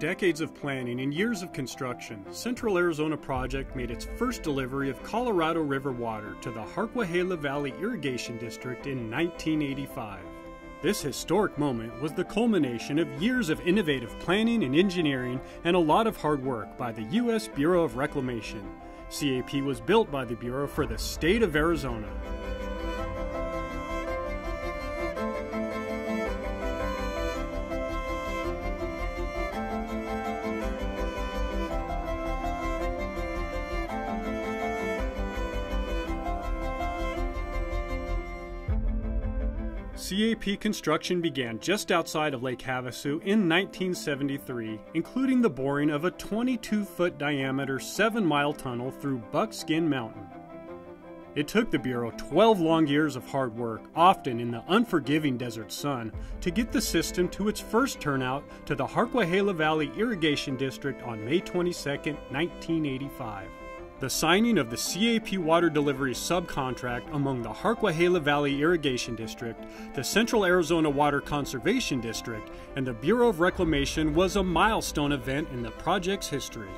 decades of planning and years of construction, Central Arizona Project made its first delivery of Colorado River water to the Harquahala Valley Irrigation District in 1985. This historic moment was the culmination of years of innovative planning and engineering and a lot of hard work by the U.S. Bureau of Reclamation. CAP was built by the Bureau for the state of Arizona. CAP construction began just outside of Lake Havasu in 1973, including the boring of a 22 foot diameter, 7 mile tunnel through Buckskin Mountain. It took the Bureau 12 long years of hard work, often in the unforgiving desert sun, to get the system to its first turnout to the Harquahala Valley Irrigation District on May 22, 1985. The signing of the CAP water delivery subcontract among the Harquahala Valley Irrigation District, the Central Arizona Water Conservation District, and the Bureau of Reclamation was a milestone event in the project's history.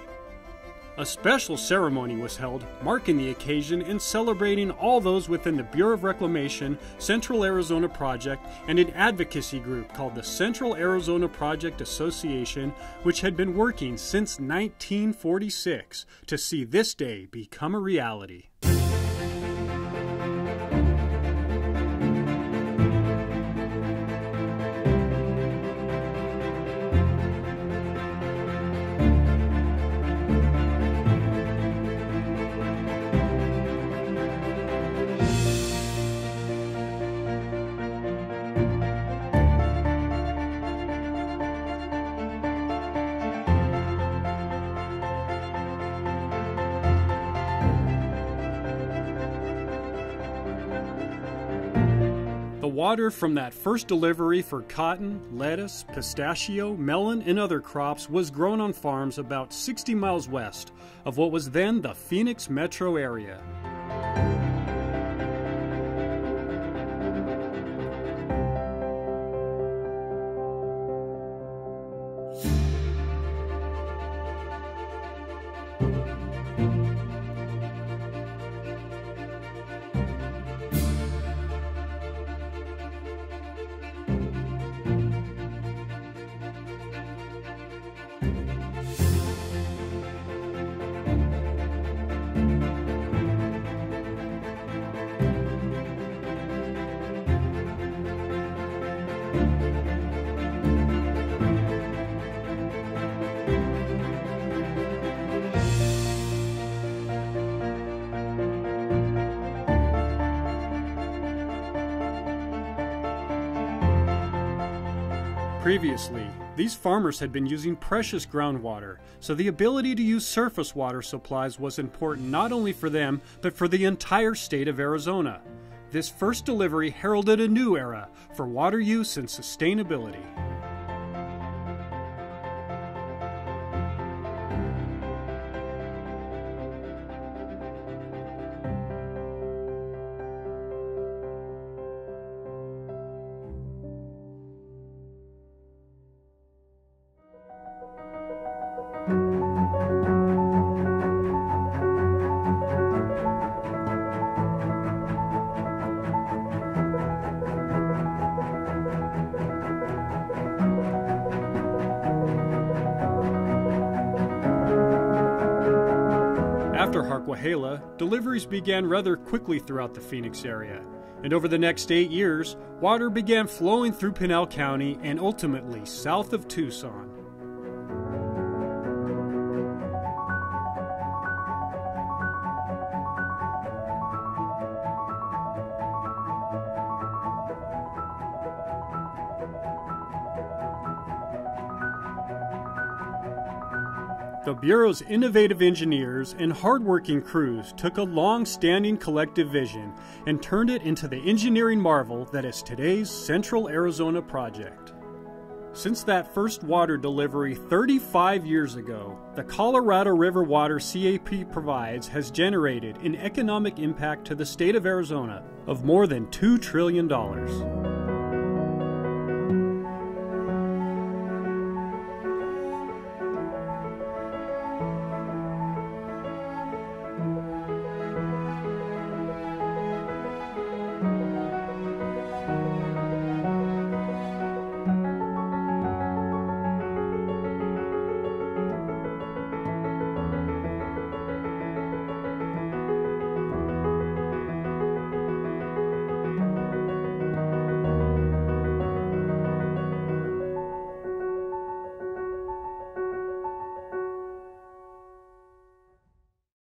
A special ceremony was held, marking the occasion and celebrating all those within the Bureau of Reclamation Central Arizona Project and an advocacy group called the Central Arizona Project Association, which had been working since 1946 to see this day become a reality. Water from that first delivery for cotton, lettuce, pistachio, melon, and other crops was grown on farms about 60 miles west of what was then the Phoenix metro area. Previously, these farmers had been using precious groundwater, so the ability to use surface water supplies was important not only for them, but for the entire state of Arizona. This first delivery heralded a new era for water use and sustainability. After Harquahala, deliveries began rather quickly throughout the Phoenix area, and over the next eight years, water began flowing through Pinal County and ultimately south of Tucson. The Bureau's innovative engineers and hardworking crews took a long standing collective vision and turned it into the engineering marvel that is today's Central Arizona Project. Since that first water delivery 35 years ago, the Colorado River water CAP provides has generated an economic impact to the state of Arizona of more than $2 trillion.